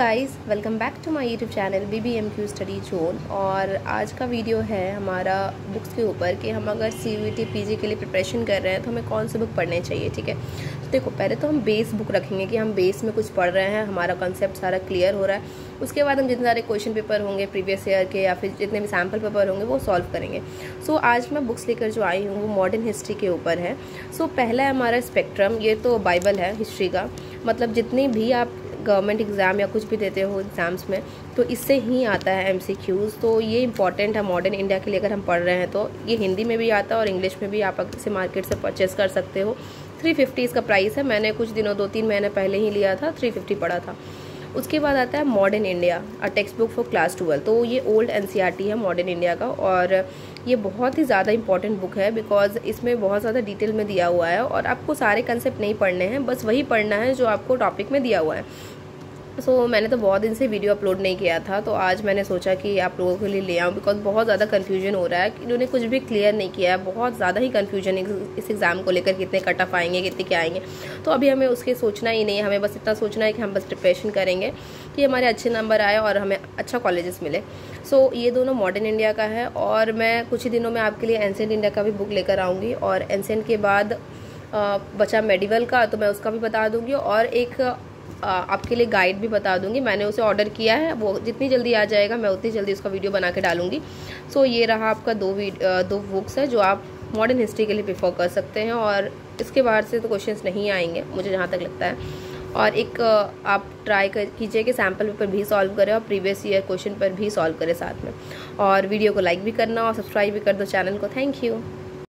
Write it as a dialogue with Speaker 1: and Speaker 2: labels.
Speaker 1: Guys welcome back to my YouTube channel B B M Q study zone और आज का video है हमारा बुक्स के ऊपर कि हम अगर C U T P G के लिए प्रिपरेशन कर रहे हैं तो हमें कौन से बुक पढ़ने चाहिए ठीक है? तो देखो पहले तो हम बेस बुक रखेंगे कि हम बेस में कुछ पढ़ रहे हैं हमारा कॉन्सेप्ट सारा क्लियर हो रहा है। उसके बाद हम जितने सारे क्वेश्चन पेपर होंगे प्रीवियस ईयर के या फिर जितने भी सैंपल पेपर होंगे वो सॉल्व करेंगे। सो so, आज मैं बुक्स लेकर जो आई हूँ वो मॉडर्न हिस्ट्री के ऊपर है। सो so, पहला है हमारा स्पेक्ट्रम ये तो बाइबल है हिस्ट्री का। मतलब जितनी भी आप गवर्नमेंट एग्ज़ाम या कुछ भी देते हो एग्ज़ाम्स में तो इससे ही आता है एम तो ये इंपॉर्टेंट है मॉडर्न इंडिया के लिए, अगर हम पढ़ रहे हैं तो। ये हिंदी में भी आता है और इंग्लिश में भी आप इसे मार्केट से परचेस कर सकते हो। थ्री फिफ्टी इसका प्राइस है। मैंने कुछ दिनों दो तीन महीने पहले ही लिया था थ्री फिफ्टी पड़ा था। उसके बाद आता है modern India a text book for class twelve तो ये ओल्ड एन है मॉडर्न इंडिया का, और ये बहुत ही ज़्यादा इंपॉर्टेंट बुक है बिकॉज़ इसमें बहुत ज़्यादा डिटेल में दिया हुआ है, और आपको सारे कंसेप्ट नहीं पढ़ने हैं, बस वही पढ़ना है जो आपको टॉपिक में दिया हुआ है। सो so, मैंने तो बहुत दिन से वीडियो अपलोड नहीं किया था तो आज मैंने सोचा कि आप लोगों के लिए ले आऊँ बिकॉज़ बहुत ज़्यादा कन्फ्यूज़न हो रहा है। इन्होंने कुछ भी क्लियर नहीं किया है बहुत ज़्यादा ही कन्फ्यूज़न इस एग्ज़ाम को लेकर कितने कट ऑफ़ आएँगे कितने क्या आएँगे। तो अभी हमें उसके सोचना ही नहीं है हमें बस इतना सोचना है कि हम बस प्रिपरेशन करेंगे कि हमारे अच्छे नंबर आए और हमें अच्छा कॉलेजेस मिले। सो so, ये दोनों मॉडर्न इंडिया का है और मैं कुछ ही दिनों में आपके लिए एनसेंट इंडिया का भी बुक लेकर आऊँगी और एनसेंट के बाद बचा मेडिवल का तो मैं उसका भी बता दूँगी और एक आपके लिए गाइड भी बता दूँगी। मैंने उसे ऑर्डर किया है। वो जितनी जल्दी आ जाएगा मैं उतनी जल्दी उसका वीडियो बना के डालूँगी। सो so, ये रहा आपका दो दो बुक्स है जो आप मॉडर्न हिस्ट्री के लिए प्रिफर कर सकते हैं और इसके बाहर से तो क्वेश्चंस नहीं आएँगे मुझे जहाँ तक लगता है। और एक आप ट्राई कर कीजिए कि सैंपल पेपर भी सॉल्व करें और प्रीवियस ईयर क्वेश्चन पर भी सॉल्व करें साथ में। और वीडियो को लाइक भी करना और सब्सक्राइब भी कर दो चैनल को। Thank you